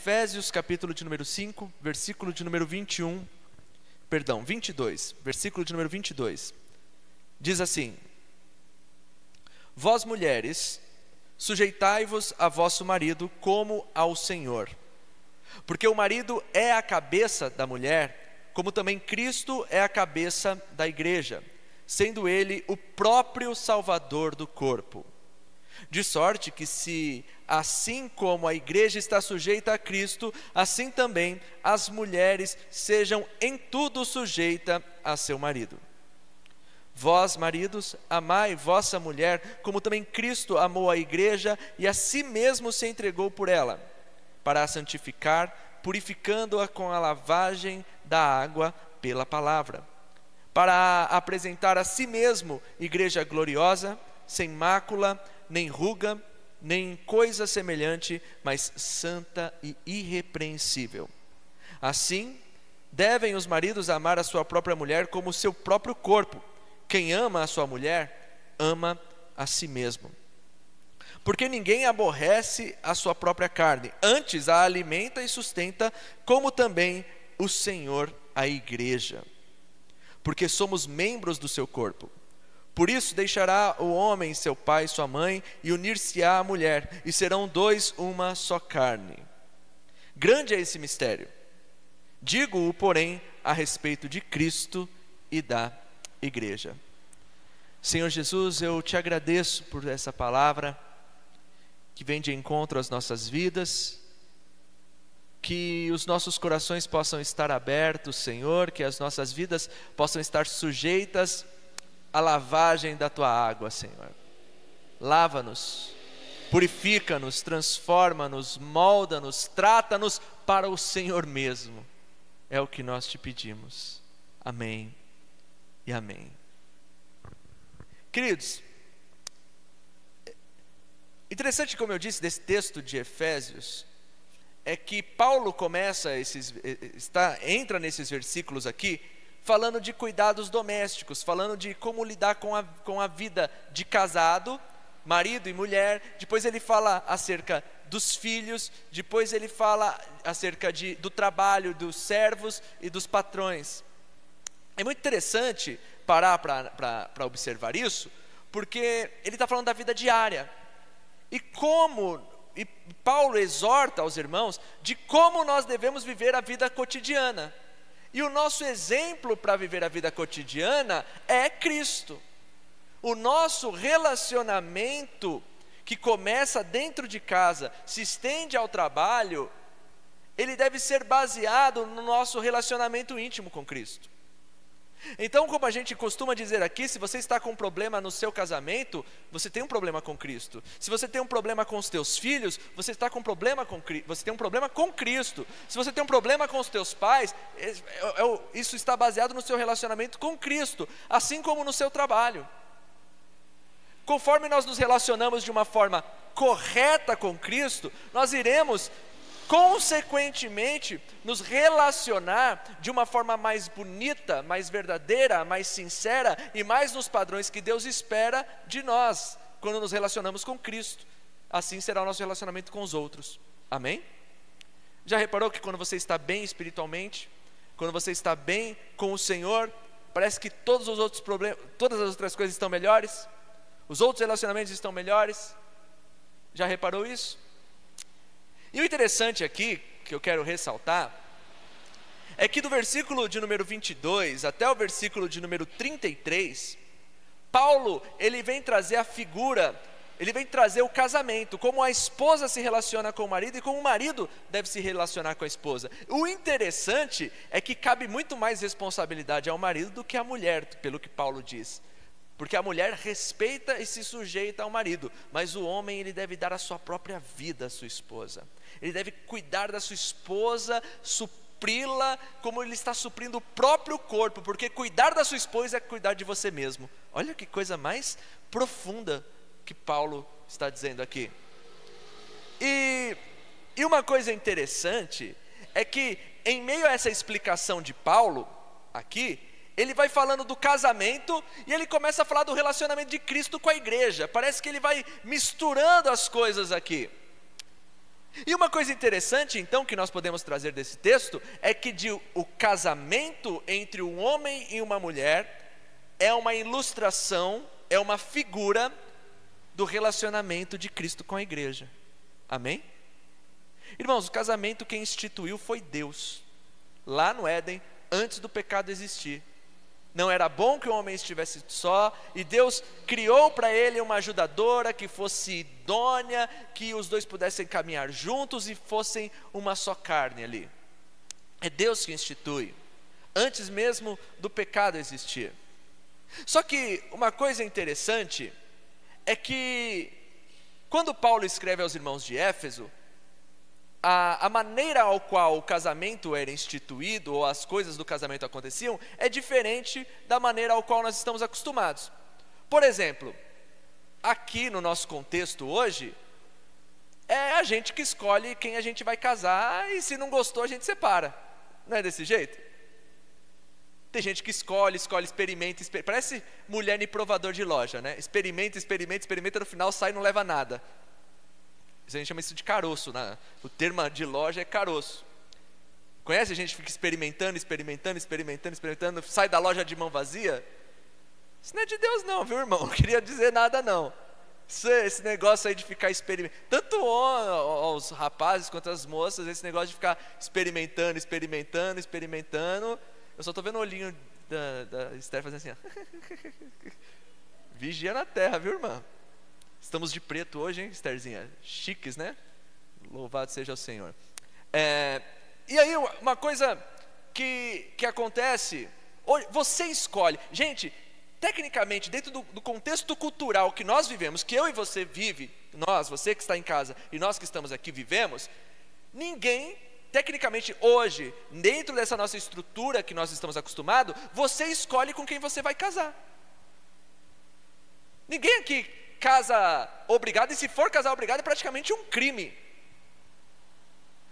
Efésios, capítulo de número 5, versículo de número 21, perdão, 22, versículo de número 22. Diz assim: Vós mulheres, sujeitai-vos a vosso marido como ao Senhor. Porque o marido é a cabeça da mulher, como também Cristo é a cabeça da igreja, sendo ele o próprio Salvador do corpo. De sorte que, se assim como a igreja está sujeita a Cristo, assim também as mulheres sejam em tudo sujeita a seu marido. Vós, maridos, amai vossa mulher, como também Cristo amou a igreja e a si mesmo se entregou por ela, para a santificar, purificando-a com a lavagem da água pela palavra, para apresentar a si mesmo igreja gloriosa, sem mácula, nem ruga, nem coisa semelhante, mas santa e irrepreensível. Assim, devem os maridos amar a sua própria mulher como o seu próprio corpo. Quem ama a sua mulher, ama a si mesmo. Porque ninguém aborrece a sua própria carne, antes a alimenta e sustenta, como também o Senhor a igreja. Porque somos membros do seu corpo. Por isso deixará o homem seu pai e sua mãe e unir-se-á à mulher, e serão dois uma só carne. Grande é esse mistério. Digo-o, porém, a respeito de Cristo e da igreja. Senhor Jesus, eu te agradeço por essa palavra que vem de encontro às nossas vidas, que os nossos corações possam estar abertos, Senhor, que as nossas vidas possam estar sujeitas a lavagem da tua água, Senhor. Lava-nos, purifica-nos, transforma-nos, molda-nos, trata-nos para o Senhor mesmo. É o que nós te pedimos. Amém e amém. Queridos, interessante como eu disse desse texto de Efésios, é que Paulo começa esses, está, entra nesses versículos aqui falando de cuidados domésticos, falando de como lidar com a, com a vida de casado, marido e mulher. Depois ele fala acerca dos filhos, depois ele fala acerca de, do trabalho dos servos e dos patrões. É muito interessante parar para observar isso, porque ele está falando da vida diária. E como, e Paulo exorta aos irmãos de como nós devemos viver a vida cotidiana. E o nosso exemplo para viver a vida cotidiana é Cristo. O nosso relacionamento, que começa dentro de casa, se estende ao trabalho, ele deve ser baseado no nosso relacionamento íntimo com Cristo. Então, como a gente costuma dizer aqui, se você está com um problema no seu casamento, você tem um problema com Cristo. Se você tem um problema com os teus filhos, você está com um problema com você tem um problema com Cristo. Se você tem um problema com os teus pais, é, é, é, isso está baseado no seu relacionamento com Cristo, assim como no seu trabalho. Conforme nós nos relacionamos de uma forma correta com Cristo, nós iremos consequentemente, nos relacionar de uma forma mais bonita, mais verdadeira, mais sincera e mais nos padrões que Deus espera de nós quando nos relacionamos com Cristo. Assim será o nosso relacionamento com os outros. Amém? Já reparou que quando você está bem espiritualmente, quando você está bem com o Senhor, parece que todos os outros problemas, todas as outras coisas estão melhores? Os outros relacionamentos estão melhores? Já reparou isso? E o interessante aqui, que eu quero ressaltar, é que do versículo de número 22 até o versículo de número 33, Paulo, ele vem trazer a figura, ele vem trazer o casamento, como a esposa se relaciona com o marido e como o marido deve se relacionar com a esposa. O interessante é que cabe muito mais responsabilidade ao marido do que à mulher, pelo que Paulo diz. Porque a mulher respeita e se sujeita ao marido, mas o homem ele deve dar a sua própria vida à sua esposa. Ele deve cuidar da sua esposa, supri-la como ele está suprindo o próprio corpo, porque cuidar da sua esposa é cuidar de você mesmo. Olha que coisa mais profunda que Paulo está dizendo aqui. E, e uma coisa interessante é que, em meio a essa explicação de Paulo, aqui, ele vai falando do casamento e ele começa a falar do relacionamento de Cristo com a igreja. Parece que ele vai misturando as coisas aqui. E uma coisa interessante, então, que nós podemos trazer desse texto é que de, o casamento entre um homem e uma mulher é uma ilustração, é uma figura do relacionamento de Cristo com a igreja. Amém? Irmãos, o casamento quem instituiu foi Deus, lá no Éden, antes do pecado existir. Não era bom que o homem estivesse só, e Deus criou para ele uma ajudadora que fosse idônea, que os dois pudessem caminhar juntos e fossem uma só carne ali. É Deus que institui, antes mesmo do pecado existir. Só que uma coisa interessante é que, quando Paulo escreve aos irmãos de Éfeso, a, a, maneira ao qual o casamento era instituído, ou as coisas do casamento aconteciam, é diferente da maneira ao qual nós estamos acostumados. Por exemplo, aqui no nosso contexto hoje, é a gente que escolhe quem a gente vai casar, e se não gostou, a gente separa. Não é desse jeito? Tem gente que escolhe, escolhe, experimenta, experimenta. parece mulher em provador de loja, né? Experimenta, experimenta, experimenta, no final sai e não leva nada. A gente chama isso de caroço, né? o termo de loja é caroço. Conhece a gente que fica experimentando, experimentando, experimentando, experimentando, sai da loja de mão vazia? Isso não é de Deus não, viu irmão? Não queria dizer nada não. Esse negócio aí de ficar experimentando, tanto os rapazes quanto as moças, esse negócio de ficar experimentando, experimentando, experimentando. Eu só estou vendo o olhinho da, da Esther fazendo assim, ó. Vigia na terra, viu irmão? Estamos de preto hoje, hein, Estherzinha? Chiques, né? Louvado seja o Senhor. É, e aí, uma coisa que, que acontece, você escolhe. Gente, tecnicamente, dentro do, do, contexto cultural que nós vivemos, que eu e você vive, nós, você que está em casa e nós que estamos aqui vivemos, ninguém, tecnicamente hoje, dentro dessa nossa estrutura que nós estamos acostumados, você escolhe com quem você vai casar. Ninguém aqui casa obrigado, e se for casar obrigado, é praticamente um crime.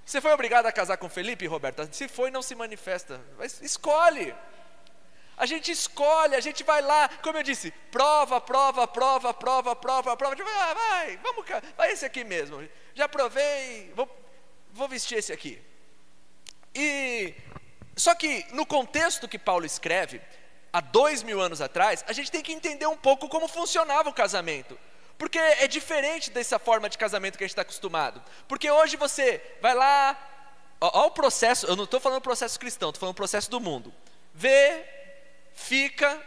Você foi obrigado a casar com Felipe, Roberta? Se foi, não se manifesta. Mas escolhe. A gente escolhe, a gente vai lá, como eu disse, prova, prova, prova, prova, prova, prova. Vai, vai, vamos, vai esse aqui mesmo. Já provei, vou, vou vestir esse aqui. E só que no contexto que Paulo escreve, há dois mil anos atrás, a gente tem que entender um pouco como funcionava o casamento. Porque é diferente dessa forma de casamento que a gente está acostumado. Porque hoje você vai lá, olha o processo, eu não estou falando processo cristão, estou falando processo do mundo. Vê, fica,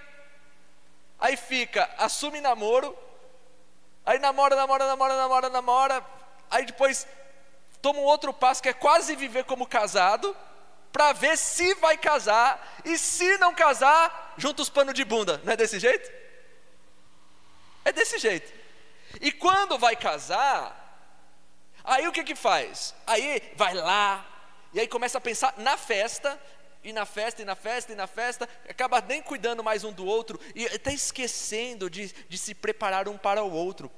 aí fica, assume namoro, aí namora, namora, namora, namora, namora, aí depois toma um outro passo que é quase viver como casado, para ver se vai casar, e se não casar, junta os panos de bunda, não é desse jeito? É desse jeito. E quando vai casar, aí o que que faz? Aí vai lá, e aí começa a pensar na festa, e na festa, e na festa, e na festa, acaba nem cuidando mais um do outro, e está esquecendo de, de se preparar um para o outro.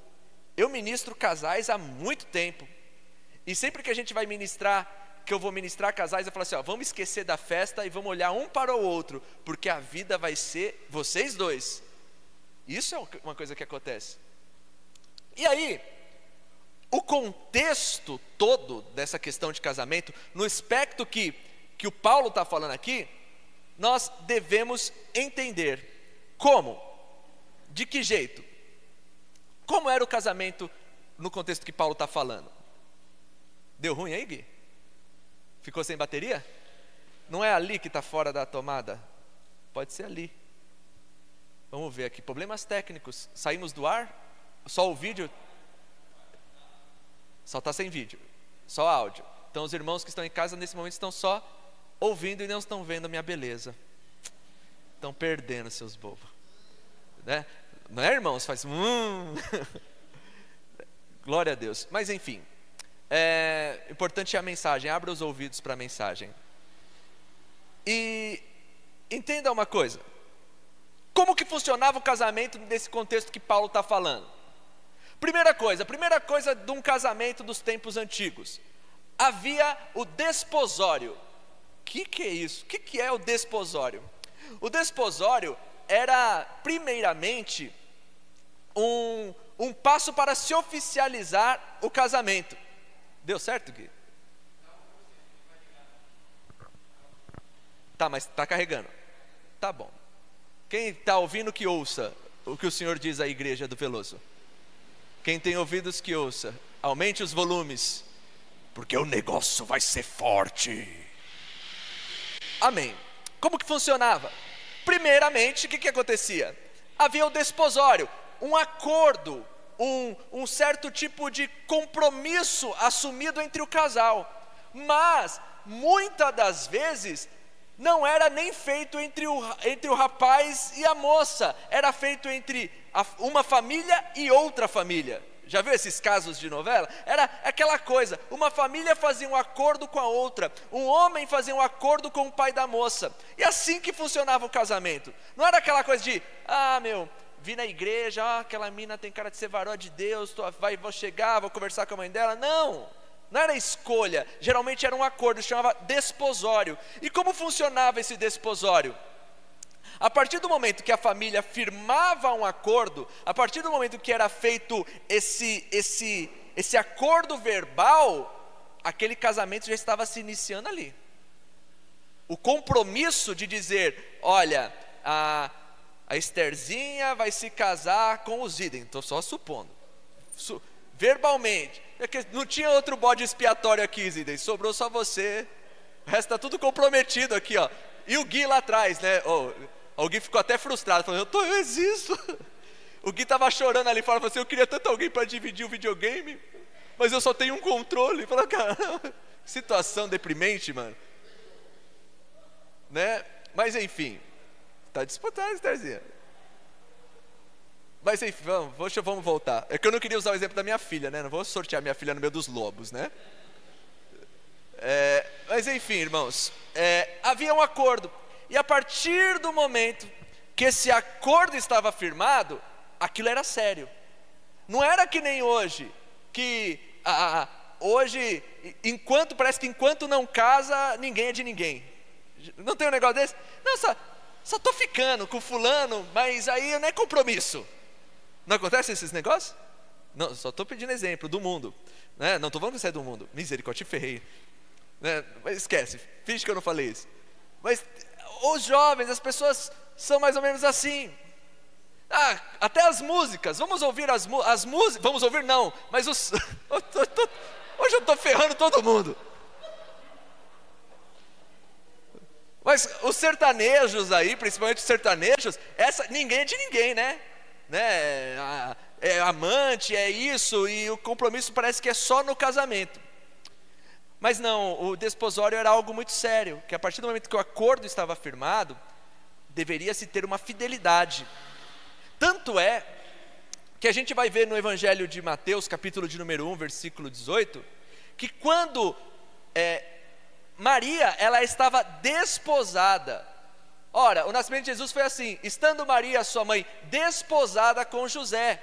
Eu ministro casais há muito tempo, e sempre que a gente vai ministrar que eu vou ministrar casais, eu falo assim: ó, vamos esquecer da festa e vamos olhar um para o outro, porque a vida vai ser vocês dois. Isso é uma coisa que acontece. E aí, o contexto todo dessa questão de casamento, no aspecto que, que o Paulo está falando aqui, nós devemos entender como, de que jeito, como era o casamento no contexto que Paulo está falando. Deu ruim aí, Gui? Ficou sem bateria? Não é ali que está fora da tomada? Pode ser ali. Vamos ver aqui. Problemas técnicos. Saímos do ar? Só o vídeo? Só está sem vídeo. Só áudio. Então os irmãos que estão em casa nesse momento estão só ouvindo e não estão vendo a minha beleza. Estão perdendo seus bobos. Né? Não é, irmãos? Faz. Hum. Glória a Deus. Mas enfim, é importante a mensagem, abra os ouvidos para a mensagem. E entenda uma coisa: como que funcionava o casamento nesse contexto que Paulo está falando? Primeira coisa, primeira coisa de um casamento dos tempos antigos, havia o desposório. O que, que é isso? O que, que é o desposório? O desposório era, primeiramente, um, um passo para se oficializar o casamento. Deu certo, Gui? Tá, mas está carregando. Tá bom. Quem está ouvindo que ouça o que o Senhor diz à igreja do Veloso. Quem tem ouvidos que ouça. Aumente os volumes, porque o negócio vai ser forte. Amém. Como que funcionava? Primeiramente, o que, que acontecia? Havia o desposório, um acordo, um, um certo tipo de compromisso assumido entre o casal. Mas, muitas das vezes, não era nem feito entre o, entre o rapaz e a moça, era feito entre a, uma família e outra família. Já viu esses casos de novela? Era aquela coisa: uma família fazia um acordo com a outra, um homem fazia um acordo com o pai da moça, e assim que funcionava o casamento. Não era aquela coisa de, ah, meu, vi na igreja, ah, aquela mina tem cara de ser varó de Deus, tô, vai, vou chegar, vou conversar com a mãe dela. Não, não era escolha, geralmente era um acordo, chamava desposório. E como funcionava esse desposório? A partir do momento que a família firmava um acordo, a partir do momento que era feito esse, esse, esse acordo verbal, aquele casamento já estava se iniciando ali. O compromisso de dizer: olha, a, a Estherzinha vai se casar com o Zidem, estou só supondo, Su, verbalmente. É não tinha outro bode expiatório aqui, Zidem, sobrou só você. O resto está tudo comprometido aqui, ó. E o Gui lá atrás, né? Oh, Alguém ficou até frustrado, falando, eu, tô, eu existo. O Gui estava chorando ali fora, falou assim, eu queria tanto alguém para dividir o videogame, mas eu só tenho um controle. Falei, cara, situação deprimente, mano. Né? Mas enfim, tá disputado, Estherzinha. Mas enfim, vamos, vamos voltar. É que eu não queria usar o exemplo da minha filha, né? Não vou sortear minha filha no meio dos lobos, né? É, mas enfim, irmãos, é, havia um acordo. E a partir do momento que esse acordo estava firmado, aquilo era sério. Não era que nem hoje, que ah, hoje, enquanto parece que enquanto não casa, ninguém é de ninguém. Não tem um negócio desse? Não, só, tô ficando com fulano, mas aí não é compromisso. Não acontece esses negócios? Não, só estou pedindo exemplo do mundo. Né? Não estou falando que você é do mundo. Misericórdia, ferrei. Né? Mas esquece, finge que eu não falei isso. Mas os jovens, as pessoas são mais ou menos assim. Ah, até as músicas, vamos ouvir as, as músicas, vamos ouvir não, mas os, hoje eu estou ferrando todo mundo. Mas os sertanejos aí, principalmente os sertanejos, essa, ninguém é de ninguém, né? né? É amante, é isso, e o compromisso parece que é só no casamento. Mas não, o desposório era algo muito sério, que a partir do momento que o acordo estava firmado, deveria se ter uma fidelidade. Tanto é que a gente vai ver no Evangelho de Mateus, capítulo de número 1, versículo 18, que quando é, Maria ela estava desposada. Ora, o nascimento de Jesus foi assim: estando Maria, sua mãe, desposada com José.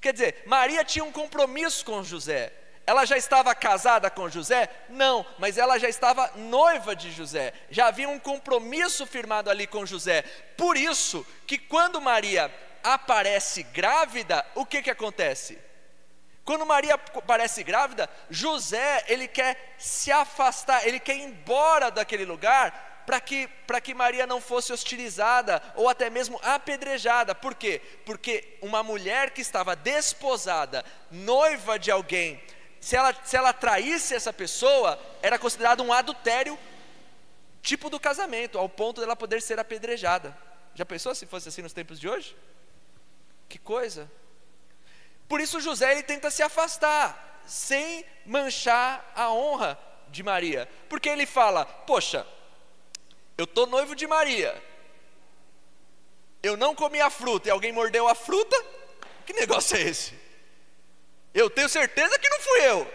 Quer dizer, Maria tinha um compromisso com José. Ela já estava casada com José? Não, mas ela já estava noiva de José. Já havia um compromisso firmado ali com José. Por isso que quando Maria aparece grávida, o que que acontece? Quando Maria aparece grávida, José, ele quer se afastar, ele quer ir embora daquele lugar para que, que Maria não fosse hostilizada ou até mesmo apedrejada. Por quê? Porque uma mulher que estava desposada, noiva de alguém, se ela, se ela traísse essa pessoa, era considerado um adultério, tipo do casamento, ao ponto dela poder ser apedrejada. Já pensou se fosse assim nos tempos de hoje? Que coisa! Por isso José ele tenta se afastar, sem manchar a honra de Maria, porque ele fala: Poxa, eu estou noivo de Maria, eu não comi a fruta. E alguém mordeu a fruta, que negócio é esse? Eu tenho certeza que não fui eu,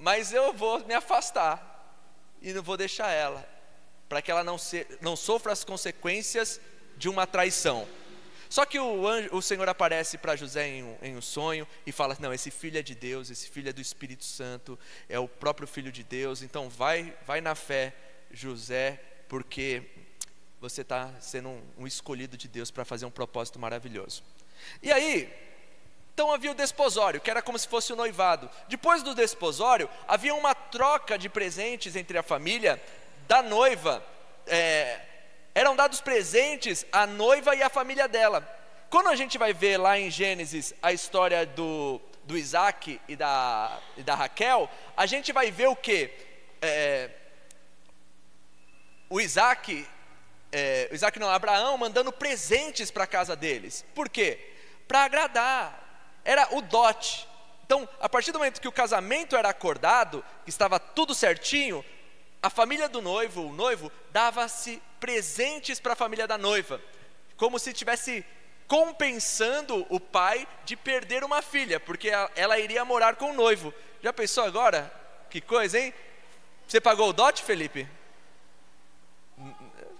mas eu vou me afastar e não vou deixar ela, para que ela não, se, não sofra as consequências de uma traição. Só que o, anjo, o Senhor aparece para José em um, em um, sonho e fala: Não, esse filho é de Deus, esse filho é do Espírito Santo, é o próprio filho de Deus. Então vai, vai na fé, José, porque você está sendo um, um escolhido de Deus para fazer um propósito maravilhoso. E aí, Então havia o desposório, que era como se fosse o noivado. Depois do desposório, havia uma troca de presentes entre a família da noiva. É, eram dados presentes à noiva e à família dela. Quando a gente vai ver lá em Gênesis a história do, do Isaac e da, e da Raquel, a gente vai ver o que? É, o Isaac, é, Isaac não, Abraão mandando presentes para a casa deles. Por quê? Para agradar. Era o dote. Então, a partir do momento que o casamento era acordado, que estava tudo certinho, a família do noivo, o noivo, dava-se presentes para a família da noiva, como se tivesse compensando o pai de perder uma filha, porque ela iria morar com o noivo. Já pensou agora? Que coisa, hein? Você pagou o dote, Felipe?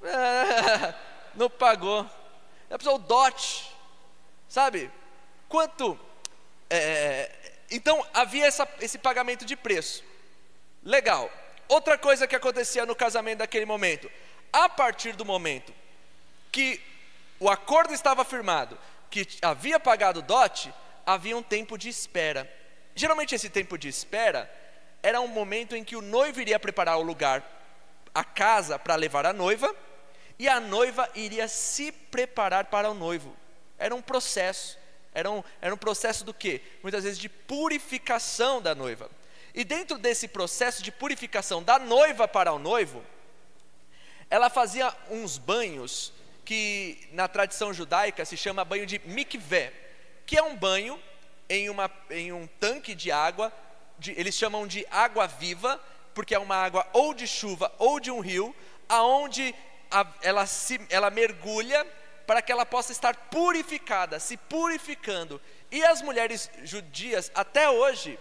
Não pagou. Já pensou o dote? Sabe? Quanto? É, então havia essa, esse pagamento de preço. Legal. Outra coisa que acontecia no casamento daquele momento, a partir do momento que o acordo estava firmado, que havia pagado dote, havia um tempo de espera. Geralmente esse tempo de espera era um momento em que o noivo iria preparar o lugar, a casa para levar a noiva, e a noiva iria se preparar para o noivo. Era um processo. Era um, era um processo do quê? Muitas vezes de purificação da noiva. E dentro desse processo de purificação da noiva para o noivo, ela fazia uns banhos que na tradição judaica se chama banho de mikvé, que é um banho em, uma, em um tanque de água, de, eles chamam de água viva, porque é uma água ou de chuva ou de um rio, aonde a, ela, se, ela mergulha para que ela possa estar purificada, se purificando. E as mulheres judias, até hoje,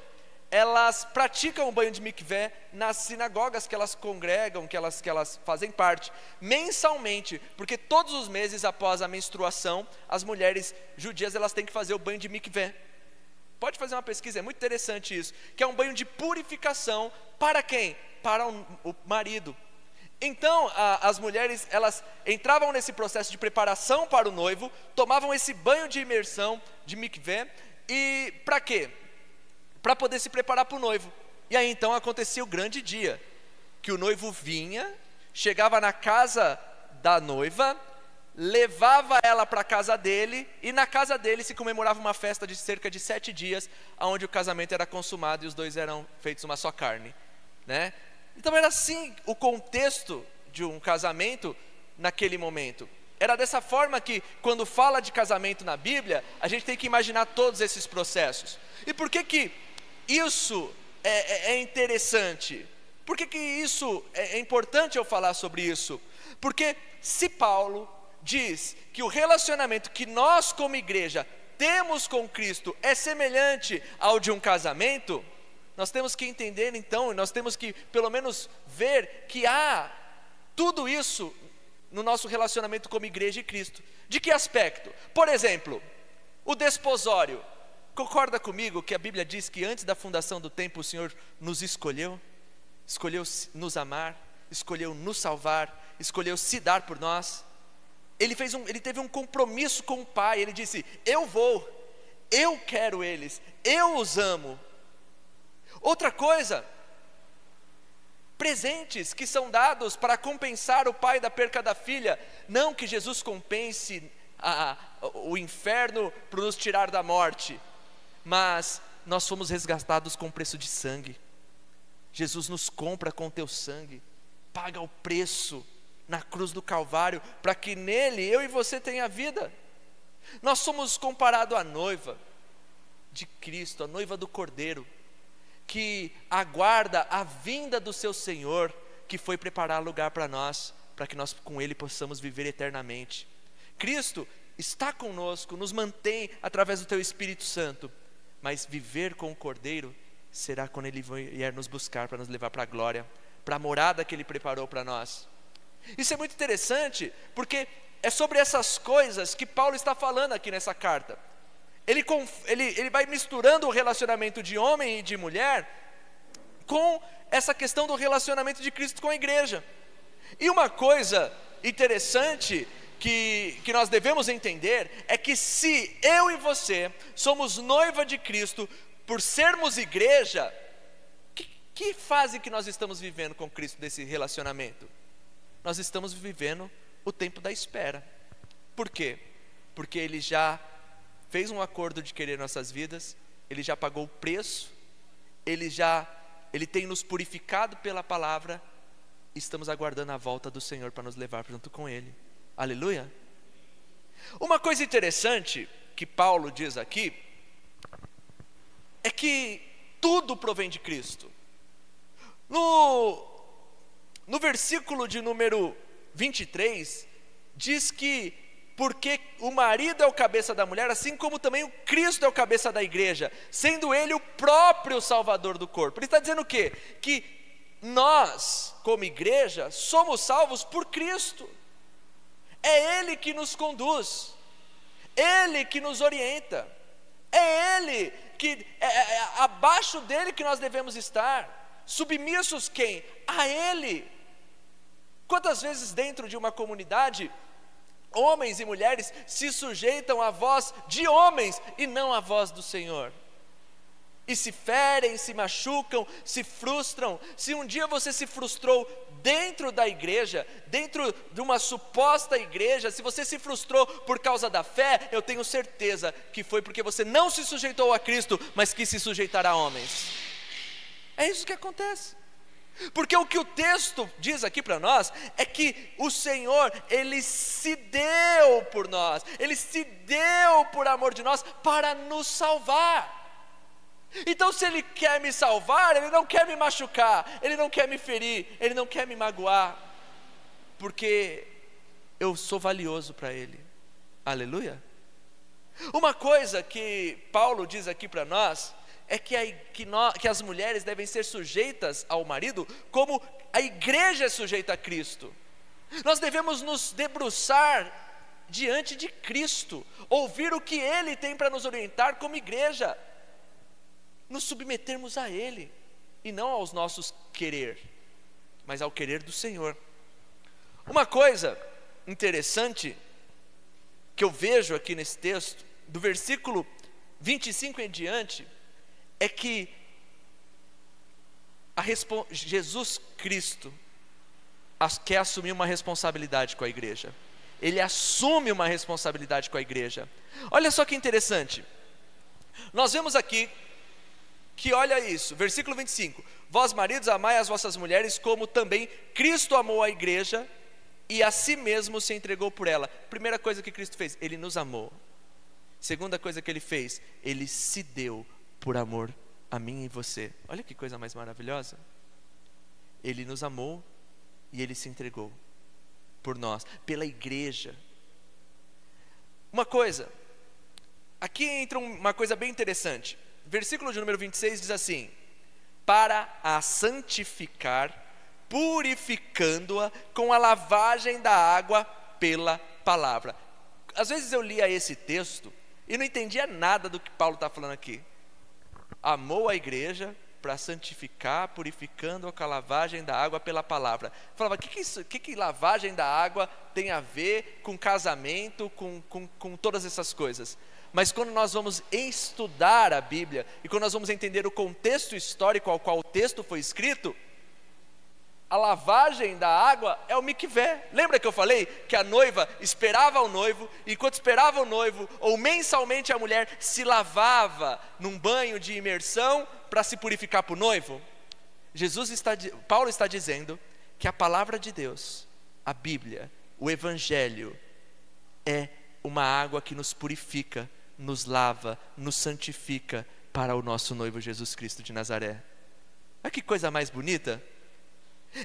elas praticam o banho de mikvé nas sinagogas que elas congregam, que elas, que elas fazem parte, mensalmente, porque todos os meses após a menstruação, as mulheres judias elas têm que fazer o banho de mikvé. Pode fazer uma pesquisa, é muito interessante isso, que é um banho de purificação para quem? Para o, marido. Então, a, as mulheres, elas entravam nesse processo de preparação para o noivo, tomavam esse banho de imersão de mikvé, e para quê? Para poder se preparar para o noivo. E aí então acontecia o grande dia, que o noivo vinha, chegava na casa da noiva, levava ela para a casa dele, e na casa dele se comemorava uma festa de cerca de sete dias, onde o casamento era consumado e os dois eram feitos uma só carne. Né? Então era assim o contexto de um casamento naquele momento. Era dessa forma que, quando fala de casamento na Bíblia, a gente tem que imaginar todos esses processos. E por que que isso é, é, é interessante. Por que, que isso é, é importante eu falar sobre isso? Porque se Paulo diz que o relacionamento que nós, como igreja, temos com Cristo é semelhante ao de um casamento, nós temos que entender então, nós temos que pelo menos ver que há tudo isso no nosso relacionamento como igreja e Cristo. De que aspecto? Por exemplo, o desposório. Concorda comigo que a Bíblia diz que antes da fundação do tempo o Senhor nos escolheu, escolheu nos amar, escolheu nos salvar, escolheu se dar por nós. Ele fez um, ele teve um compromisso com o Pai. Ele disse: Eu vou, eu quero eles, eu os amo. Outra coisa, presentes que são dados para compensar o pai da perca da filha, não que Jesus compense a, a, o inferno para nos tirar da morte, mas nós fomos resgatados com preço de sangue. Jesus nos compra com teu sangue, paga o preço na cruz do Calvário, para que nele eu e você tenha vida. Nós somos comparados à noiva de Cristo, a noiva do Cordeiro, que aguarda a vinda do seu Senhor, que foi preparar lugar para nós, para que nós com Ele possamos viver eternamente. Cristo está conosco, nos mantém através do Teu Espírito Santo mas viver com o Cordeiro será quando Ele vier nos buscar para nos levar para a glória, para a morada que Ele preparou para nós. Isso é muito interessante, porque é sobre essas coisas que Paulo está falando aqui nessa carta. Ele, ele, ele vai misturando o relacionamento de homem e de mulher com essa questão do relacionamento de Cristo com a igreja. E uma coisa interessante que, que nós devemos entender é que se eu e você somos noiva de Cristo, por sermos igreja, que, que fase que nós estamos vivendo com Cristo desse relacionamento? Nós estamos vivendo o tempo da espera. Por quê? Porque Ele já fez um acordo de querer nossas vidas, Ele já pagou o preço, Ele já Ele tem nos purificado pela palavra, estamos aguardando a volta do Senhor para nos levar junto com Ele. Aleluia. Uma coisa interessante que Paulo diz aqui é que tudo provém de Cristo. No, no versículo de número 23, diz que porque o marido é o cabeça da mulher, assim como também o Cristo é o cabeça da igreja, sendo ele o próprio salvador do corpo. Ele está dizendo o quê? Que nós, como igreja, somos salvos por Cristo. É Ele que nos conduz, Ele que nos orienta, é Ele que é, é, é abaixo dele que nós devemos estar. Submissos quem? A Ele. Quantas vezes dentro de uma comunidade Homens e mulheres se sujeitam à voz de homens e não à voz do Senhor. E se ferem, se machucam, se frustram. Se um dia você se frustrou dentro da igreja, dentro de uma suposta igreja, se você se frustrou por causa da fé, eu tenho certeza que foi porque você não se sujeitou a Cristo, mas quis se sujeitar a homens. É isso que acontece. Porque o que o texto diz aqui para nós é que o Senhor, Ele se deu por nós, Ele se deu por amor de nós para nos salvar. Então, se Ele quer me salvar, Ele não quer me machucar, Ele não quer me ferir, Ele não quer me magoar, porque eu sou valioso para Ele. Aleluia. Uma coisa que Paulo diz aqui para nós é que, a, que, que as mulheres devem ser sujeitas ao marido, como a igreja é sujeita a Cristo. Nós devemos nos debruçar diante de Cristo, ouvir o que Ele tem para nos orientar como igreja, nos submetermos a Ele e não aos nossos querer, mas ao querer do Senhor. Uma coisa interessante que eu vejo aqui nesse texto, do versículo 25 em diante, é que Jesus Cristo quer assumir uma responsabilidade com a igreja. Ele assume uma responsabilidade com a igreja. Olha só que interessante. Nós vemos aqui que olha isso, versículo 25: Vós maridos amai as vossas mulheres como também Cristo amou a igreja e a si mesmo se entregou por ela. Primeira coisa que Cristo fez, ele nos amou. Segunda coisa que ele fez, ele se deu por amor a mim e você. Olha que coisa mais maravilhosa. Ele nos amou e ele se entregou por nós, pela igreja. Uma coisa, aqui entra uma coisa bem interessante. Versículo de número 26 diz assim: Para a santificar, purificando-a com a lavagem da água pela palavra. Às vezes eu lia esse texto e não entendia nada do que Paulo está falando aqui amou a igreja para santificar, purificando com a lavagem da água pela palavra. Falava, o que, que, que, que lavagem da água tem a ver com casamento, com, com, com todas essas coisas? Mas quando nós vamos estudar a Bíblia e quando nós vamos entender o contexto histórico ao qual o texto foi escrito, a lavagem da água é o mikvé. Lembra que eu falei que a noiva esperava o noivo, e enquanto esperava o noivo, ou mensalmente a mulher se lavava num banho de imersão para se purificar para o noivo? Jesus está, Paulo está dizendo que a palavra de Deus, a Bíblia, o Evangelho, é uma água que nos purifica, nos lava, nos santifica para o nosso noivo Jesus Cristo de Nazaré. Olha que coisa mais bonita!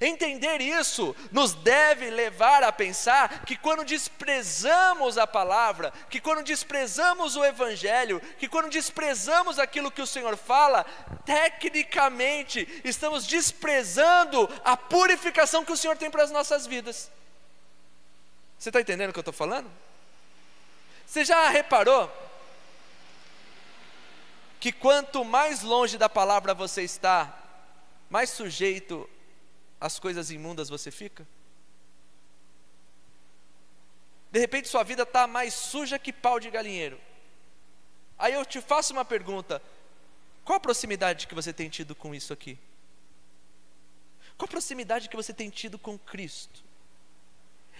Entender isso nos deve levar a pensar que quando desprezamos a palavra, que quando desprezamos o Evangelho, que quando desprezamos aquilo que o Senhor fala, tecnicamente estamos desprezando a purificação que o Senhor tem para as nossas vidas. Você está entendendo o que eu estou falando? Você já reparou que quanto mais longe da palavra você está, mais sujeito as coisas imundas você fica? De repente sua vida está mais suja que pau de galinheiro. Aí eu te faço uma pergunta: qual a proximidade que você tem tido com isso aqui? Qual a proximidade que você tem tido com Cristo?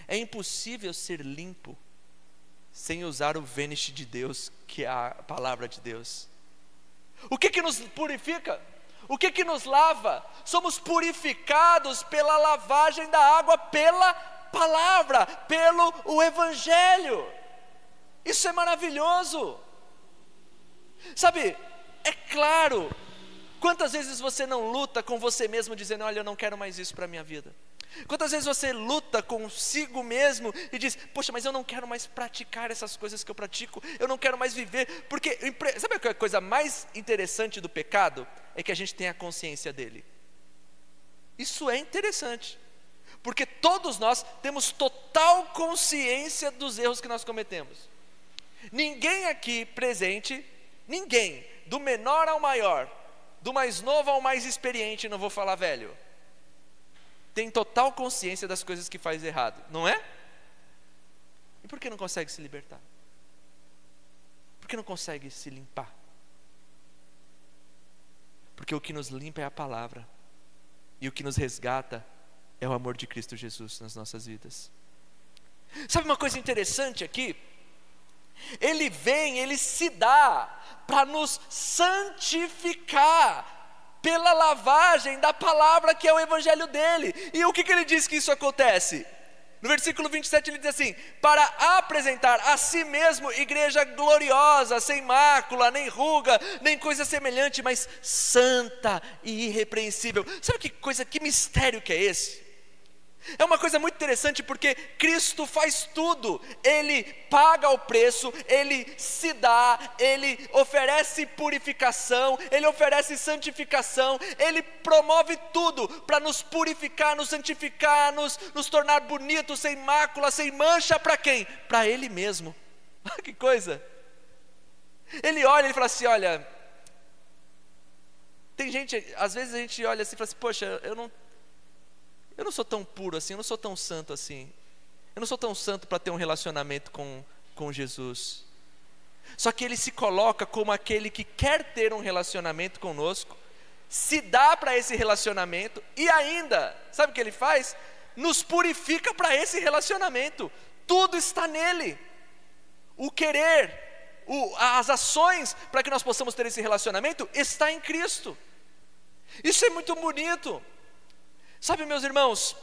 É impossível ser limpo sem usar o vênice de Deus, que é a palavra de Deus. O que que nos purifica? O que que nos lava? Somos purificados pela lavagem da água, pela palavra, pelo o evangelho. Isso é maravilhoso. Sabe, é claro, quantas vezes você não luta com você mesmo dizendo, olha, eu não quero mais isso para minha vida. Quantas vezes você luta consigo mesmo e diz, poxa, mas eu não quero mais praticar essas coisas que eu pratico, eu não quero mais viver, porque, sabe a coisa mais interessante do pecado? É que a gente tem a consciência dele. Isso é interessante porque todos nós temos total consciência dos erros que nós cometemos. Ninguém aqui presente, ninguém, do menor ao maior, do mais novo ao mais experiente, não vou falar velho, tem total consciência das coisas que faz errado, não é? E por que não consegue se libertar? Por que não consegue se limpar? Porque o que nos limpa é a palavra, e o que nos resgata é o amor de Cristo Jesus nas nossas vidas. Sabe uma coisa interessante aqui? Ele vem, ele se dá para nos santificar pela lavagem da palavra que é o evangelho dele. E o que, que ele diz que isso acontece? No versículo 27 ele diz assim: Para apresentar a si mesmo igreja gloriosa, sem mácula, nem ruga, nem coisa semelhante, mas santa e irrepreensível. Sabe que coisa, que mistério que é esse? É uma coisa muito interessante porque Cristo faz tudo, Ele paga o preço, Ele se dá, Ele oferece purificação, Ele oferece santificação, Ele promove tudo para nos purificar, nos santificar, nos, nos tornar bonitos, sem mácula, sem mancha, para quem? Para Ele mesmo. que coisa! Ele olha e fala assim: olha, tem gente, às vezes a gente olha assim e fala assim, poxa, eu não eu não sou tão puro assim, eu não sou tão santo assim. Eu não sou tão santo para ter um relacionamento com, com Jesus. Só que ele se coloca como aquele que quer ter um relacionamento conosco, se dá para esse relacionamento e ainda, sabe o que ele faz? Nos purifica para esse relacionamento. Tudo está nele. O querer, o, as ações para que nós possamos ter esse relacionamento está em Cristo. Isso é muito bonito. Sabe, meus irmãos,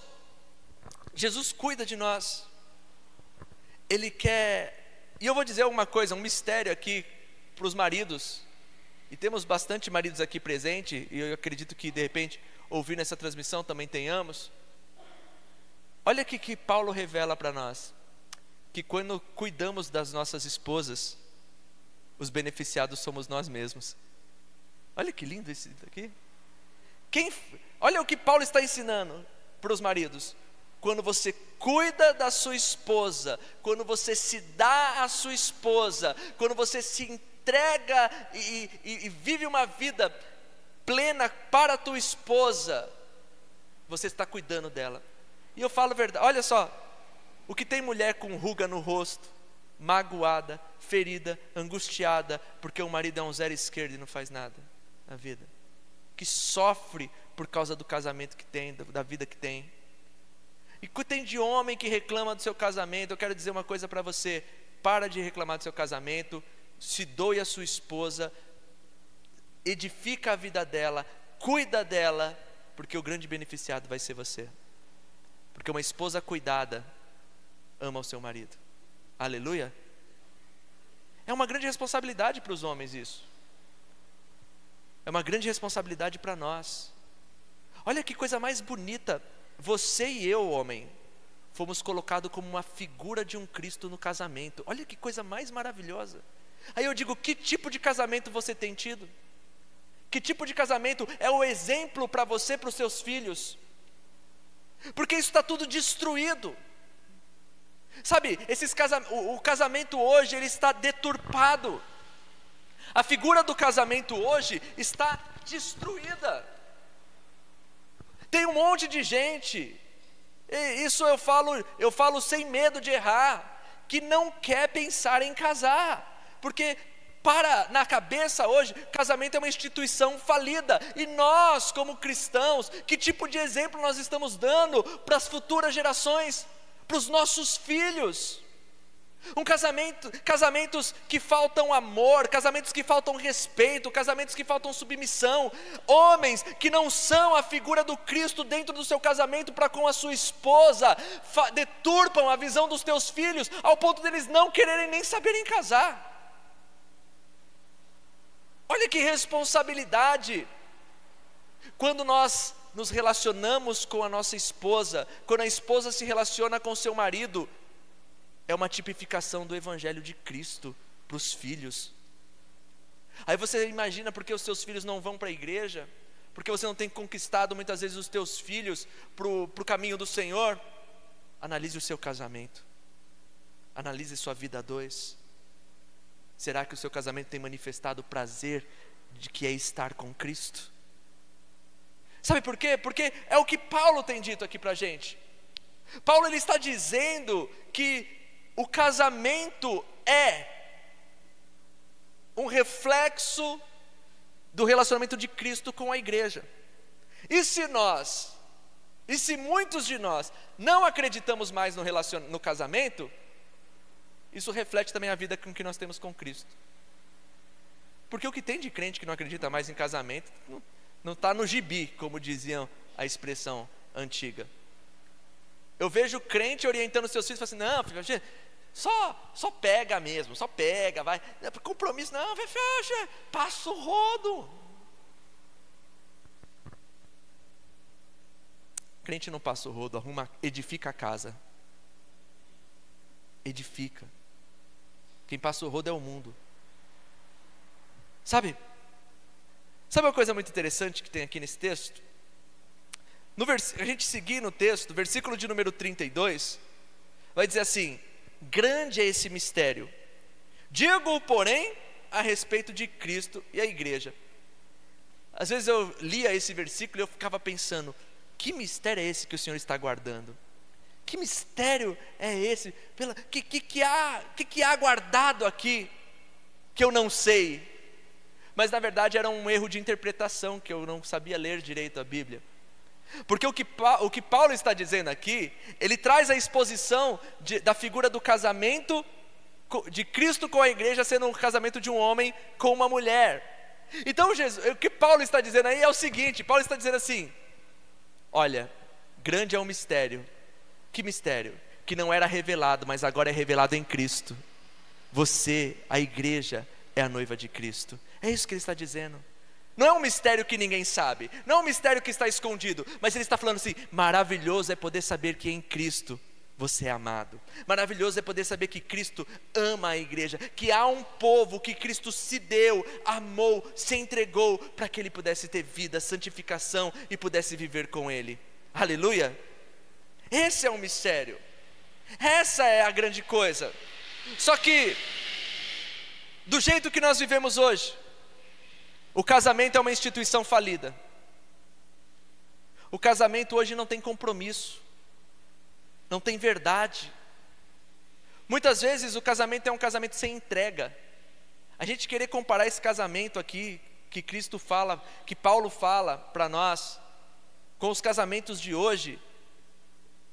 Jesus cuida de nós, Ele quer, e eu vou dizer alguma coisa, um mistério aqui para os maridos, e temos bastante maridos aqui presente, e eu acredito que de repente, ouvindo essa transmissão também tenhamos. Olha o que Paulo revela para nós: que quando cuidamos das nossas esposas, os beneficiados somos nós mesmos. Olha que lindo isso aqui. Quem, olha o que Paulo está ensinando para os maridos. Quando você cuida da sua esposa, quando você se dá à sua esposa, quando você se entrega e, e, e vive uma vida plena para a tua esposa, você está cuidando dela. E eu falo a verdade, olha só, o que tem mulher com ruga no rosto, magoada, ferida, angustiada, porque o marido é um zero esquerdo e não faz nada na vida que sofre por causa do casamento que tem, da vida que tem. E que tem de homem que reclama do seu casamento, eu quero dizer uma coisa para você: para de reclamar do seu casamento, se doe a sua esposa, edifica a vida dela, cuida dela, porque o grande beneficiado vai ser você. Porque uma esposa cuidada ama o seu marido. Aleluia. É uma grande responsabilidade para os homens isso. É uma grande responsabilidade para nós. Olha que coisa mais bonita. Você e eu, homem, fomos colocados como uma figura de um Cristo no casamento. Olha que coisa mais maravilhosa. Aí eu digo: que tipo de casamento você tem tido? Que tipo de casamento é o exemplo para você, para os seus filhos? Porque isso está tudo destruído. Sabe, esses casam, o, o casamento hoje ele está deturpado. A figura do casamento hoje está destruída. Tem um monte de gente, isso eu falo, eu falo sem medo de errar, que não quer pensar em casar, porque para na cabeça hoje, casamento é uma instituição falida. E nós, como cristãos, que tipo de exemplo nós estamos dando para as futuras gerações, para os nossos filhos? Um casamento, casamentos que faltam amor, casamentos que faltam respeito, casamentos que faltam submissão, homens que não são a figura do Cristo dentro do seu casamento para com a sua esposa, deturpam a visão dos teus filhos ao ponto deles não quererem nem saberem casar. Olha que responsabilidade. Quando nós nos relacionamos com a nossa esposa, quando a esposa se relaciona com seu marido, é uma tipificação do Evangelho de Cristo para os filhos. Aí você imagina porque os seus filhos não vão para a igreja, porque você não tem conquistado muitas vezes os teus filhos para o caminho do Senhor. Analise o seu casamento, analise sua vida a dois. Será que o seu casamento tem manifestado o prazer de que é estar com Cristo? Sabe por quê? Porque é o que Paulo tem dito aqui para a gente. Paulo ele está dizendo que o casamento é um reflexo do relacionamento de Cristo com a igreja. E se nós, e se muitos de nós não acreditamos mais no, relacion, no casamento, isso reflete também a vida que nós temos com Cristo. Porque o que tem de crente que não acredita mais em casamento não está no gibi, como diziam a expressão antiga. Eu vejo crente orientando seus filhos, assim, não, filho, só, só pega mesmo, só pega, vai. Compromisso, não, fecha, passa o rodo. Crente não passa o rodo, arruma, edifica a casa. Edifica. Quem passa o rodo é o mundo. Sabe? Sabe uma coisa muito interessante que tem aqui nesse texto? No vers... A gente seguir no texto, versículo de número 32, vai dizer assim: Grande é esse mistério. Digo, porém, a respeito de Cristo e a igreja. Às vezes eu lia esse versículo e eu ficava pensando: que mistério é esse que o Senhor está guardando? Que mistério é esse? Pela, que, que, que, há, que, que há guardado aqui que eu não sei? Mas na verdade era um erro de interpretação, que eu não sabia ler direito a Bíblia. Porque o que, o que Paulo está dizendo aqui, ele traz a exposição de, da figura do casamento de Cristo com a igreja sendo um casamento de um homem com uma mulher. Então, Jesus, o que Paulo está dizendo aí é o seguinte: Paulo está dizendo assim: olha, grande é o mistério, que mistério? Que não era revelado, mas agora é revelado em Cristo. Você, a igreja, é a noiva de Cristo. É isso que ele está dizendo. Não é um mistério que ninguém sabe, não é um mistério que está escondido, mas ele está falando assim: maravilhoso é poder saber que em Cristo você é amado. Maravilhoso é poder saber que Cristo ama a igreja, que há um povo que Cristo se deu, amou, se entregou para que ele pudesse ter vida, santificação e pudesse viver com ele. Aleluia! Esse é o um mistério. Essa é a grande coisa. Só que, do jeito que nós vivemos hoje, o casamento é uma instituição falida. O casamento hoje não tem compromisso, não tem verdade. Muitas vezes o casamento é um casamento sem entrega. A gente querer comparar esse casamento aqui, que Cristo fala, que Paulo fala para nós, com os casamentos de hoje,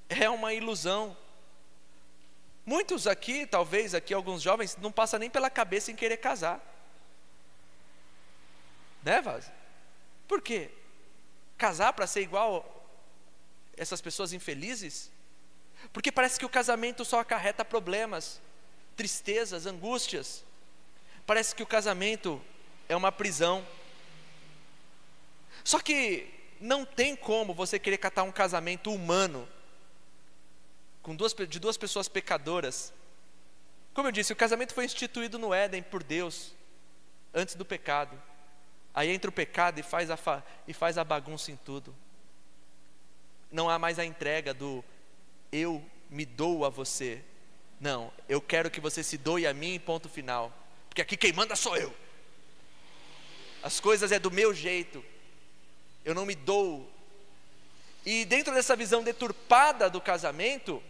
é uma ilusão. Muitos aqui, talvez aqui alguns jovens, não passa nem pela cabeça em querer casar. Né, Vaz? Por quê? Casar para ser igual essas pessoas infelizes? Porque parece que o casamento só acarreta problemas, tristezas, angústias. Parece que o casamento é uma prisão. Só que não tem como você querer catar um casamento humano com duas, de duas pessoas pecadoras. Como eu disse, o casamento foi instituído no Éden por Deus, antes do pecado. Aí entra o pecado e faz a, e faz a bagunça em tudo. Não há mais a entrega do eu me dou a você. Não, eu quero que você se doe a mim, ponto final. Porque aqui quem manda sou eu. As coisas é do meu jeito. Eu não me dou. E dentro dessa visão deturpada do casamento,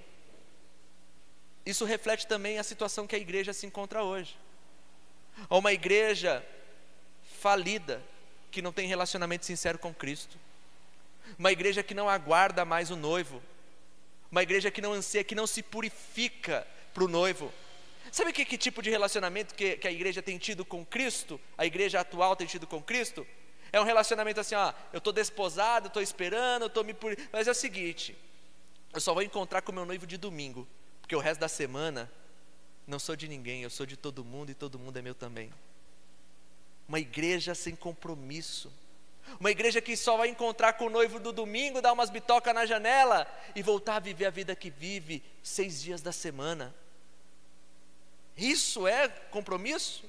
isso reflete também a situação que a igreja se encontra hoje. Uma igreja falida, que não tem relacionamento sincero com Cristo. Uma igreja que não aguarda mais o noivo. Uma igreja que não anseia, que não se purifica para o noivo. Sabe que, que tipo de relacionamento que, que a igreja tem tido com Cristo? A igreja atual tem tido com Cristo? É um relacionamento assim, ó, eu estou desposado, estou esperando, estou me pur... Mas é o seguinte, eu só vou encontrar com meu noivo de domingo, porque o resto da semana não sou de ninguém, eu sou de todo mundo e todo mundo é meu também. Uma igreja sem compromisso. Uma igreja que só vai encontrar com o noivo do domingo, dar umas bitocas na janela e voltar a viver a vida que vive seis dias da semana. Isso é compromisso?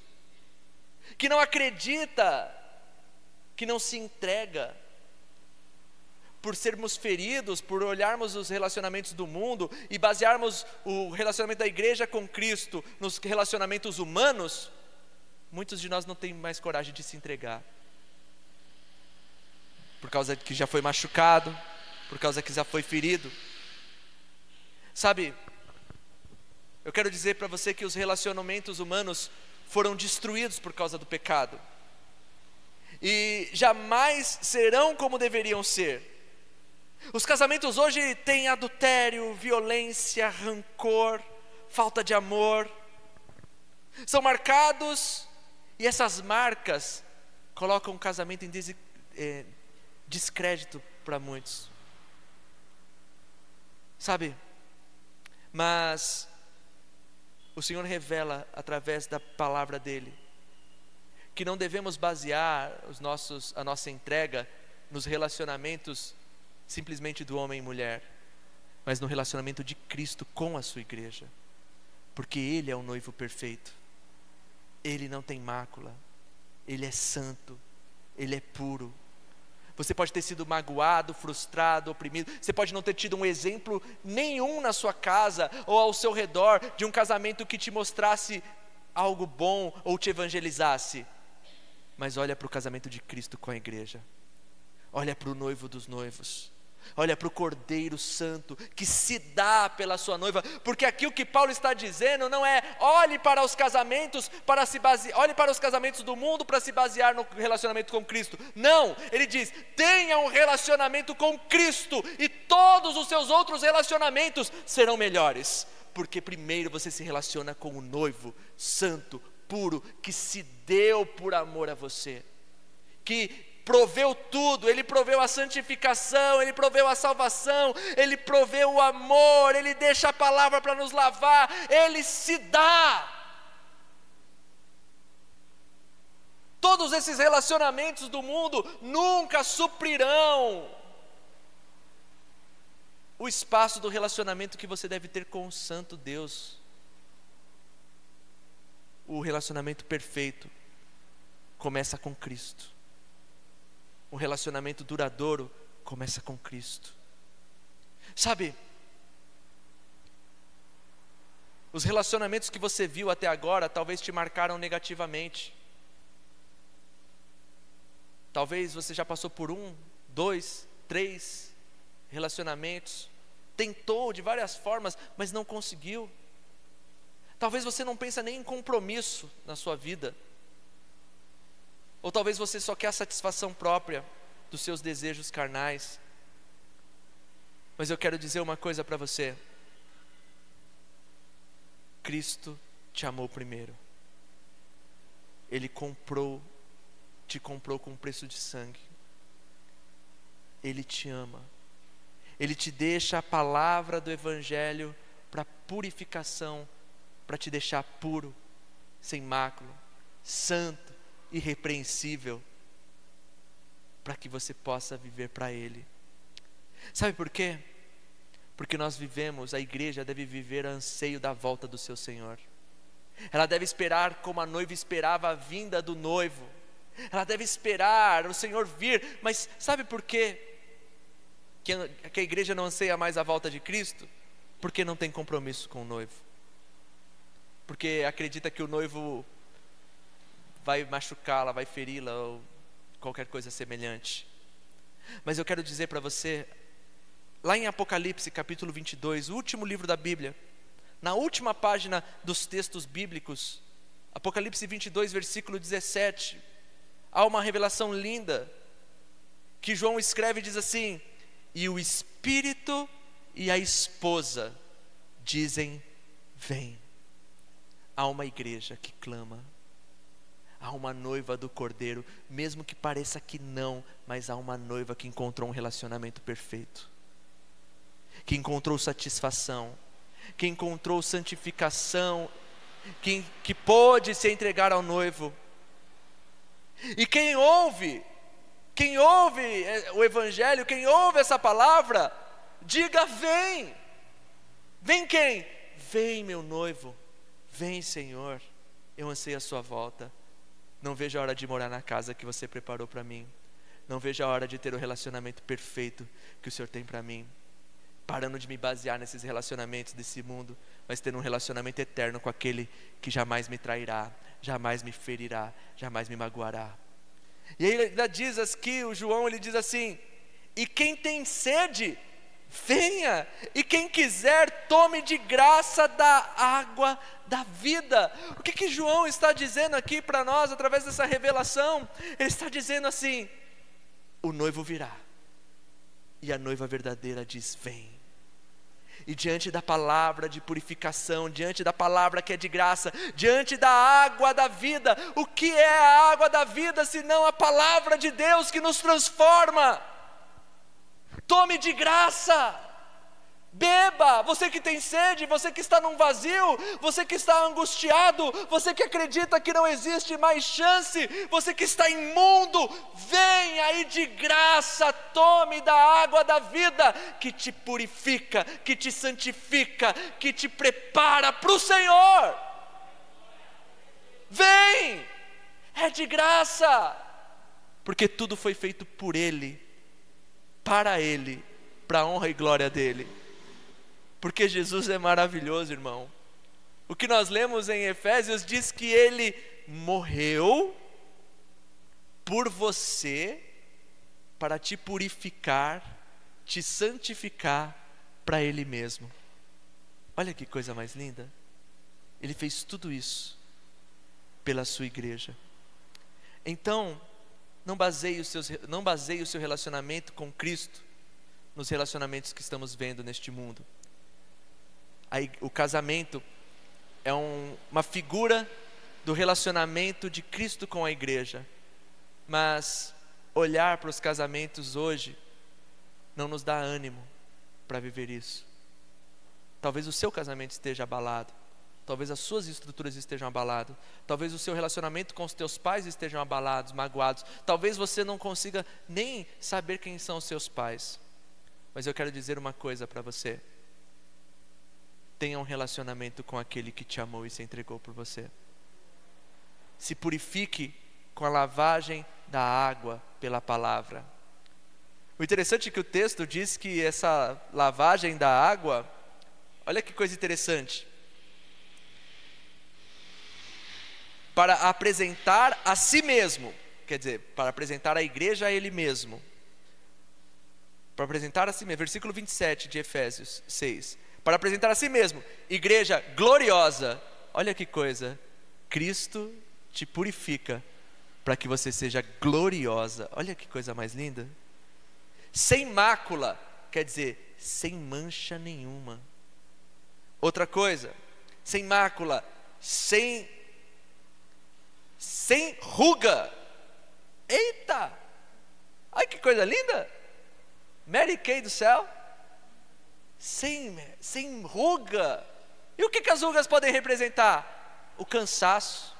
Que não acredita, que não se entrega, por sermos feridos, por olharmos os relacionamentos do mundo e basearmos o relacionamento da igreja com Cristo nos relacionamentos humanos, muitos de nós não têm mais coragem de se entregar. Por causa que já foi machucado, por causa que já foi ferido. Sabe, eu quero dizer para você que os relacionamentos humanos foram destruídos por causa do pecado. E jamais serão como deveriam ser. Os casamentos hoje têm adultério, violência, rancor, falta de amor. São marcados e essas marcas colocam o casamento em é, descrédito para muitos. Sabe? Mas o Senhor revela através da palavra dele que não devemos basear os nossos, a nossa entrega nos relacionamentos simplesmente do homem e mulher, mas no relacionamento de Cristo com a sua igreja, porque Ele é o noivo perfeito, Ele não tem mácula, Ele é santo, Ele é puro. Você pode ter sido magoado, frustrado, oprimido, você pode não ter tido um exemplo nenhum na sua casa ou ao seu redor de um casamento que te mostrasse algo bom ou te evangelizasse. Mas olha para o casamento de Cristo com a igreja, olha para o noivo dos noivos Olha para o Cordeiro Santo que se dá pela sua noiva, porque aqui o que Paulo está dizendo não é olhe para os casamentos para se basear, olhe para os casamentos do mundo para se basear no relacionamento com Cristo. Não, ele diz: tenha um relacionamento com Cristo e todos os seus outros relacionamentos serão melhores, porque primeiro você se relaciona com o noivo santo, puro, que se deu por amor a você. Que proveu tudo, Ele proveu a santificação, Ele proveu a salvação, Ele proveu o amor, Ele deixa a palavra para nos lavar, Ele se dá. Todos esses relacionamentos do mundo nunca suprirão o espaço do relacionamento que você deve ter com o Santo Deus. O relacionamento perfeito começa com Cristo um relacionamento duradouro começa com Cristo. Sabe, os relacionamentos que você viu até agora talvez te marcaram negativamente. Talvez você já passou por um, dois, três relacionamentos, tentou de várias formas, mas não conseguiu. Talvez você não pensa nem em compromisso na sua vida. Ou talvez você só quer a satisfação própria dos seus desejos carnais. Mas eu quero dizer uma coisa para você. Cristo te amou primeiro. Ele comprou, te comprou com preço de sangue. Ele te ama. Ele te deixa a palavra do Evangelho para purificação, para te deixar puro, sem mácula, santo, irrepreensível, para que você possa viver para Ele. Sabe por quê? Porque nós vivemos, a igreja deve viver anseio da volta do seu Senhor. Ela deve esperar como a noiva esperava a vinda do noivo. Ela deve esperar o Senhor vir, mas sabe por quê? Que a igreja não anseia mais a volta de Cristo? Porque não tem compromisso com o noivo. Porque acredita que o noivo vai machucá-la, vai feri-la ou qualquer coisa semelhante. Mas eu quero dizer para você, lá em Apocalipse capítulo 22, o último livro da Bíblia, Na última página dos textos bíblicos, Apocalipse 22, versículo 17, há uma revelação linda que João escreve e diz assim: E o Espírito e a esposa dizem: Vem. Há uma igreja que clama, há uma noiva do cordeiro, mesmo que pareça que não, mas há uma noiva que encontrou um relacionamento perfeito, que encontrou satisfação, que encontrou santificação, que, que pôde se entregar ao noivo. E quem ouve, quem ouve é, o Evangelho, quem ouve essa palavra, diga: Vem. Vem quem? Vem, meu noivo. Vem, Senhor. Eu anseio a sua volta. Não vejo a hora de morar na casa que você preparou para mim. Não vejo a hora de ter o relacionamento perfeito que o Senhor tem para mim. Parando de me basear nesses relacionamentos desse mundo, mas tendo um relacionamento eterno com aquele que jamais me trairá, jamais me ferirá, jamais me magoará. E aí ainda diz aqui, o João ele diz assim: e quem tem sede, venha, e quem quiser, tome de graça da água da vida. O que, que João está dizendo aqui para nós através dessa revelação? Ele está dizendo assim: o noivo virá, e a noiva verdadeira diz: vem e diante da palavra de purificação, diante da palavra que é de graça, diante da água da vida, o que é a água da vida senão a palavra de Deus que nos transforma? Tome de graça. Beba, você que tem sede, você que está num vazio, você que está angustiado, você que acredita que não existe mais chance, você que está imundo, vem aí de graça, tome da água da vida que te purifica, que te santifica, que te prepara para o Senhor. Vem, é de graça, porque tudo foi feito por Ele, para Ele, para a honra e glória dEle. Porque Jesus é maravilhoso, irmão. O que nós lemos em Efésios diz que ele morreu por você para te purificar, te santificar para ele mesmo. Olha que coisa mais linda. Ele fez tudo isso pela sua igreja. Então, não baseie, os seus, não baseie o seu relacionamento com Cristo nos relacionamentos que estamos vendo neste mundo o casamento é um, uma figura do relacionamento de Cristo com a igreja. Mas olhar para os casamentos hoje não nos dá ânimo para viver isso. Talvez o seu casamento esteja abalado, talvez as suas estruturas estejam abaladas, talvez o seu relacionamento com os teus pais estejam abalados, magoados, talvez você não consiga nem saber quem são os seus pais. Mas eu quero dizer uma coisa para você tenha um relacionamento com aquele que te amou e se entregou por você. Se purifique com a lavagem da água pela palavra. O interessante é que o texto diz que essa lavagem da água, olha que coisa interessante. Para apresentar a si mesmo, quer dizer, para apresentar a igreja a ele mesmo. Para apresentar a si mesmo, versículo 27 de Efésios 6 para apresentar a si mesmo, igreja gloriosa. Olha que coisa, Cristo te purifica para que você seja gloriosa. Olha que coisa mais linda. Sem mácula, quer dizer, sem mancha nenhuma. Outra coisa, sem mácula, sem sem ruga. Eita! Ai que coisa linda! Mary Kay do céu sem, sem ruga. E o que, que as rugas podem representar? O cansaço,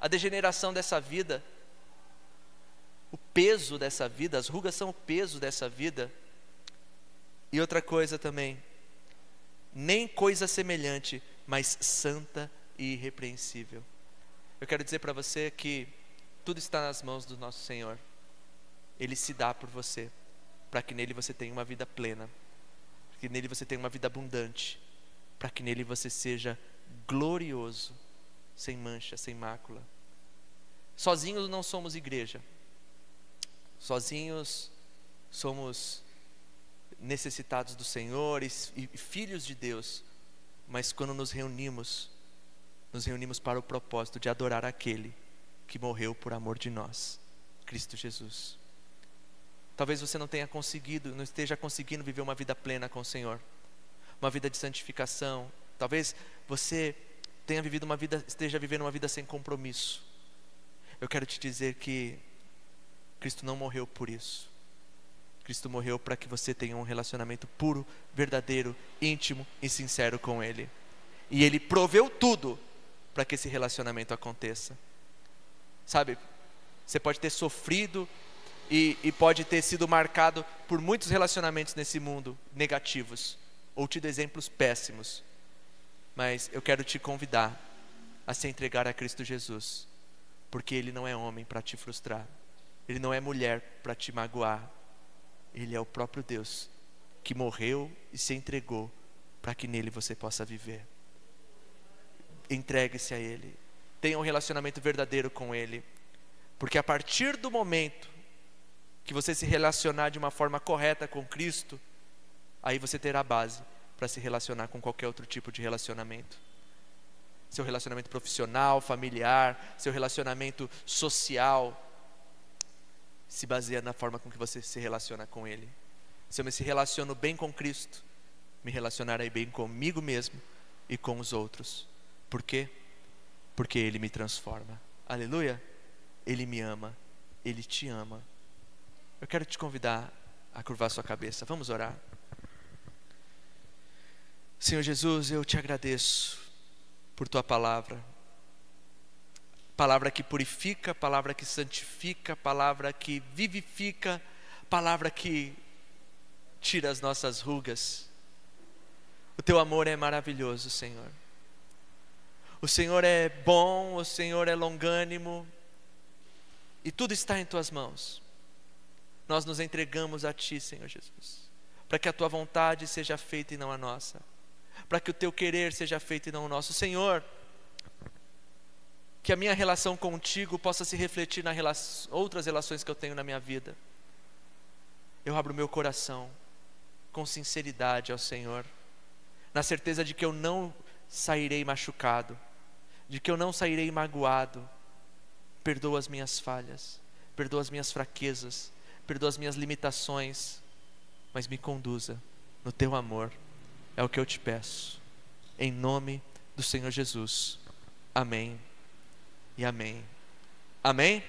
a degeneração dessa vida, o peso dessa vida, as rugas são o peso dessa vida. E outra coisa também, nem coisa semelhante, mas santa e irrepreensível. Eu quero dizer para você que tudo está nas mãos do nosso Senhor. Ele se dá por você, para que nele você tenha uma vida plena que nele você tenha uma vida abundante, para que nele você seja glorioso, sem mancha, sem mácula. Sozinhos não somos igreja, sozinhos somos necessitados do Senhor e, e filhos de Deus, mas quando nos reunimos, nos reunimos para o propósito de adorar aquele que morreu por amor de nós, Cristo Jesus. Talvez você não tenha conseguido, não esteja conseguindo viver uma vida plena com o Senhor, uma vida de santificação. Talvez você tenha vivido uma vida, esteja vivendo uma vida sem compromisso. Eu quero te dizer que Cristo não morreu por isso. Cristo morreu para que você tenha um relacionamento puro, verdadeiro, íntimo e sincero com Ele. E Ele proveu tudo para que esse relacionamento aconteça. Sabe, você pode ter sofrido e, e, pode ter sido marcado por muitos relacionamentos nesse mundo negativos, ou tido exemplos péssimos. Mas eu quero te convidar a se entregar a Cristo Jesus, porque Ele não é homem para te frustrar, Ele não é mulher para te magoar, Ele é o próprio Deus que morreu e se entregou para que nele você possa viver. Entregue-se a Ele, tenha um relacionamento verdadeiro com Ele, porque a partir do momento que você se relacionar de uma forma correta com Cristo, aí você terá base para se relacionar com qualquer outro tipo de relacionamento. Seu relacionamento profissional, familiar, seu relacionamento social, se baseia na forma com que você se relaciona com Ele. Se eu me relaciono bem com Cristo, me relacionarei bem comigo mesmo e com os outros. Por quê? Porque Ele me transforma. Aleluia? Ele me ama, Ele te ama. Eu quero te convidar a curvar sua cabeça. Vamos orar. Senhor Jesus, eu te agradeço por tua palavra. Palavra que purifica, palavra que santifica, palavra que vivifica, palavra que tira as nossas rugas. O teu amor é maravilhoso, Senhor. O Senhor é bom, o Senhor é longânimo, e tudo está em tuas mãos nós nos entregamos a Ti, Senhor Jesus, para que a Tua vontade seja feita e não a nossa, para que o Teu querer seja feito e não o nosso. Senhor, que a minha relação contigo possa se refletir nas relação, outras relações que eu tenho na minha vida. Eu abro meu coração com sinceridade ao Senhor, na certeza de que eu não sairei machucado, de que eu não sairei magoado. Perdoa as minhas falhas, perdoa as minhas fraquezas, perdoa as minhas limitações, mas me conduza no teu amor. É o que eu te peço. Em nome do Senhor Jesus. Amém e amém. Amém?